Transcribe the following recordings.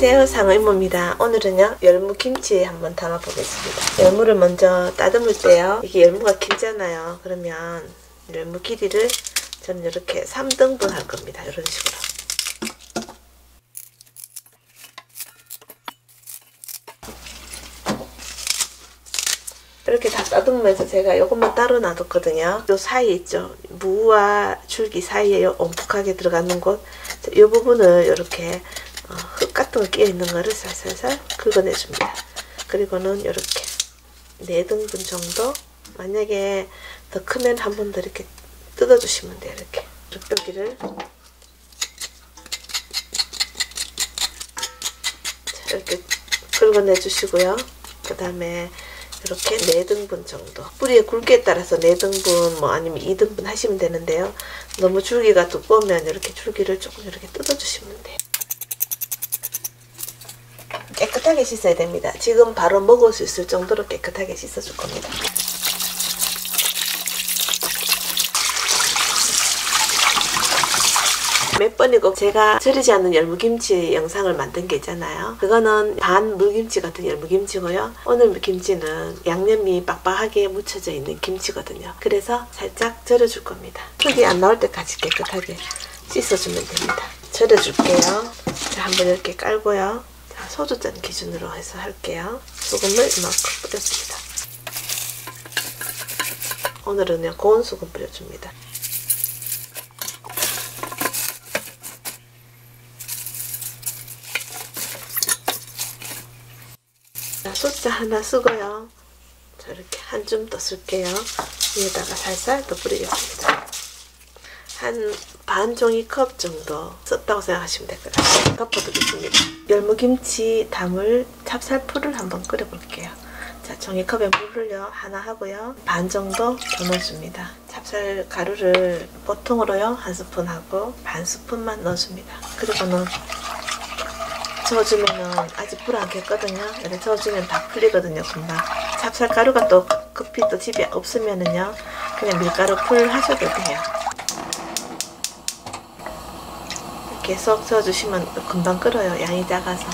안녕하세요. 상의모입니다. 오늘은요 열무김치 한번 담아 보겠습니다. 열무를 먼저 따듬을 때요. 이게 열무가 길잖아요. 그러면 열무 길이를 저는 이렇게 3등분 할 겁니다. 이런 식으로. 이렇게 다 따듬으면서 제가 이것만 따로 놔뒀거든요. 요 사이 있죠. 무와 줄기 사이에 요 옴푹하게 들어가는 곳. 이 부분을 이렇게 어, 흙 같은 거 끼어 있는 거를 살살살 긁어내줍니다. 그리고는 이렇게 4등분 정도 만약에 더 크면 한 번 더 이렇게 뜯어주시면 돼요. 이렇게 여기를 이렇게 긁어내주시고요. 그 다음에 이렇게 4등분 정도 뿌리의 굵기에 따라서 4등분 뭐 아니면 2등분 하시면 되는데요 너무 줄기가 두꺼우면 이렇게 줄기를 조금 이렇게 뜯어주시면 돼요 깨끗하게 씻어야 됩니다 지금 바로 먹을 수 있을 정도로 깨끗하게 씻어줄 겁니다 몇 번이고 제가 절이지 않는 열무김치 영상을 만든 게 있잖아요. 그거는 반 물김치 같은 열무김치고요. 오늘 김치는 양념이 빡빡하게 묻혀져 있는 김치거든요. 그래서 살짝 절여줄 겁니다. 흙이 안 나올 때까지 깨끗하게 씻어주면 됩니다. 절여줄게요. 자, 한번 이렇게 깔고요. 자, 소주잔 기준으로 해서 할게요. 소금을 이만큼 뿌렸습니다. 오늘은 고운 소금 뿌려줍니다. 자, 소자 하나 쓰고요. 자, 이렇게 한 줌 더 쓸게요. 위에다가 살살 더 뿌리겠습니다. 한 반 종이컵 정도 썼다고 생각하시면 될 것 같아요. 덮어두겠습니다. 열무김치 담을 찹쌀풀을 한번 끓여볼게요. 자, 종이컵에 물을요 하나 하고요. 반 정도 더 넣어줍니다. 찹쌀 가루를 보통으로요 한 스푼 하고 반 스푼만 넣어줍니다. 그리고는 저어주면은 아직 불 안 켰거든요. 이렇게 저어주면 다 풀리거든요, 금방. 찹쌀가루가 또 급히 또 집에 없으면은요, 그냥 밀가루 풀 하셔도 돼요. 계속 저어주시면 금방 끓어요, 양이 작아서.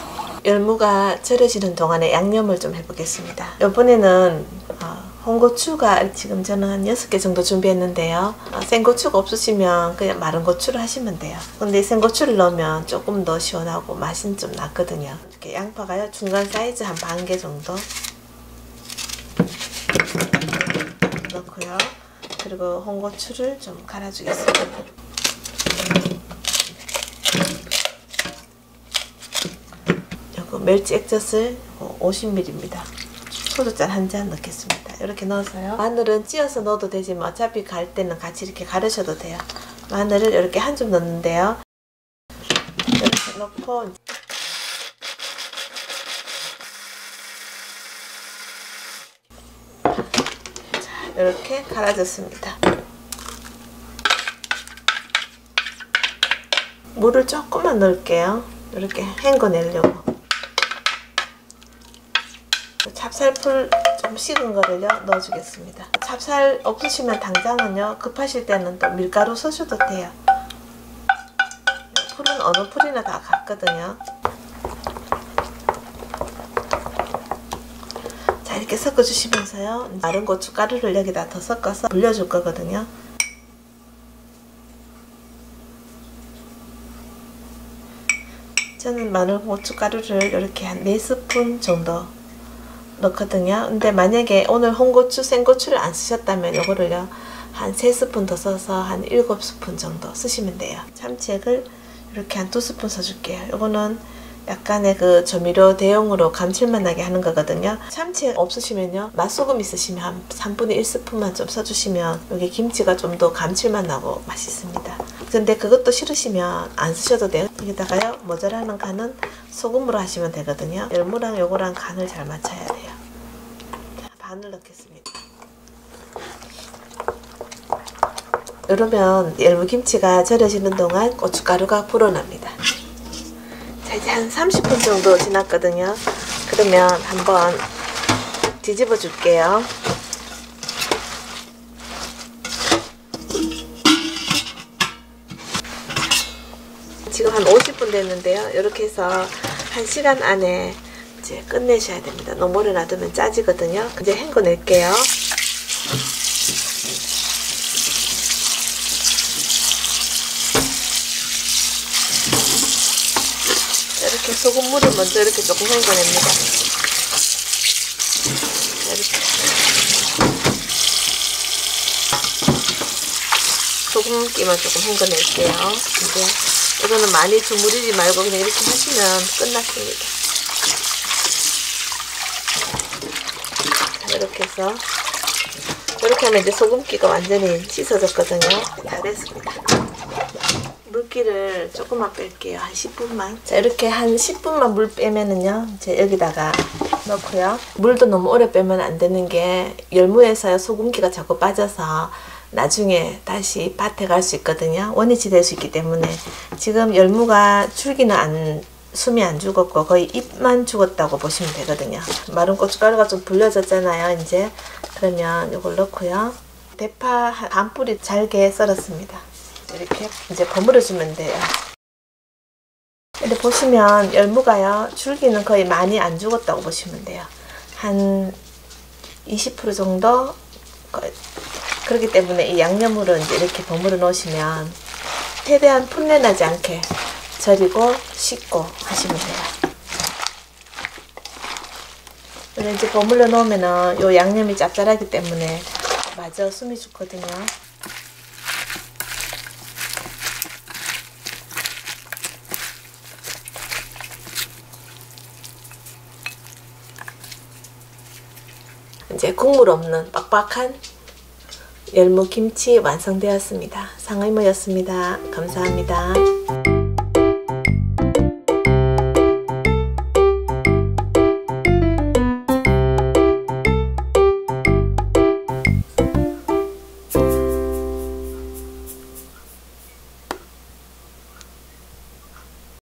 열무가 절여지는 동안에 양념을 좀 해보겠습니다. 이번에는 어, 홍고추가 지금 저는 한 6개 정도 준비했는데요. 어, 생고추가 없으시면 그냥 마른 고추를 하시면 돼요. 근데 생고추를 넣으면 조금 더 시원하고 맛은 좀 낫거든요. 이렇게 양파가요. 중간 사이즈 한 반 개 정도 넣고요. 그리고 홍고추를 좀 갈아주겠습니다. 요거 멸치 액젓을 50ml입니다. 소주잔 한 잔 넣겠습니다. 이렇게 넣어서요. 마늘은 찧어서 넣어도 되지만 어차피 갈 때는 같이 이렇게 가르셔도 돼요. 마늘을 이렇게 한 줌 넣는데요. 이렇게 넣고 자, 이렇게 갈아줬습니다. 물을 조금만 넣을게요. 이렇게 헹궈내려고. 찹쌀풀 좀 식은 거를요 넣어주겠습니다. 찹쌀 없으시면 당장은요 급하실 때는 또 밀가루 써셔도 돼요. 풀은 어느 풀이나 다 같거든요. 자 이렇게 섞어주시면서요 마른 고춧가루를 여기다 더 섞어서 불려줄 거거든요. 저는 마늘 고춧가루를 이렇게 한 4스푼 정도 넣거든요. 근데 만약에 오늘 홍고추, 생고추를 안 쓰셨다면 이거를요. 한 3스푼 더 써서 한 7스푼 정도 쓰시면 돼요. 참치액을 이렇게 한 2스푼 써줄게요. 이거는 약간의 그 조미료 대용으로 감칠맛 나게 하는 거거든요. 참치액 없으시면요. 맛소금 있으시면 한 3분의 1스푼만 좀 써주시면 여기 김치가 좀 더 감칠맛 나고 맛있습니다. 근데 그것도 싫으시면 안 쓰셔도 돼요. 여기다가요. 모자라는 간은 소금으로 하시면 되거든요. 열무랑 요거랑 간을 잘 맞춰야 돼요. 자, 반을 넣겠습니다. 이러면 열무김치가 절여지는 동안 고춧가루가 불어납니다. 자, 이제 한 30분 정도 지났거든요. 그러면 한번 뒤집어 줄게요. 지금 한 50분 됐는데요. 이렇게 해서 한 시간 안에 이제 끝내셔야 됩니다. 너무 오래 놔두면 짜지거든요. 이제 헹궈낼게요. 이렇게 소금물을 먼저 이렇게 조금 헹궈냅니다. 이렇게 소금기만 조금 헹궈낼게요. 이제 이거는 많이 주무르지 말고 그냥 이렇게 하시면 끝났습니다. 자, 이렇게 해서 이렇게 하면 이제 소금기가 완전히 씻어졌거든요. 다 됐습니다. 물기를 조금만 뺄게요. 한 10분만. 자, 이렇게 한 10분만 물 빼면은요. 이제 여기다가 넣고요. 물도 너무 오래 빼면 안 되는 게 열무에서 소금기가 자꾸 빠져서 나중에 다시 밭에 갈 수 있거든요. 원위치 될 수 있기 때문에 지금 열무가 줄기는 안 숨이 안 죽었고 거의 잎만 죽었다고 보시면 되거든요. 마른 고춧가루가 좀 불려졌잖아요. 이제 그러면 이걸 넣고요. 대파 한반 뿌리 잘게 썰었습니다. 이렇게 이제 버무려 주면 돼요. 근데 보시면 열무가요. 줄기는 거의 많이 안 죽었다고 보시면 돼요. 한 20% 정도 그렇기 때문에 이 양념으로 이제 이렇게 버무려 놓으시면 최대한 풋내 나지 않게 절이고 씻고 하시면 돼요. 근데 이제 버무려 놓으면은 요 양념이 짭짤하기 때문에 마저 숨이 죽거든요. 이제 국물 없는 빡빡한 열무 김치 완성되었습니다. 상의모였습니다. 감사합니다.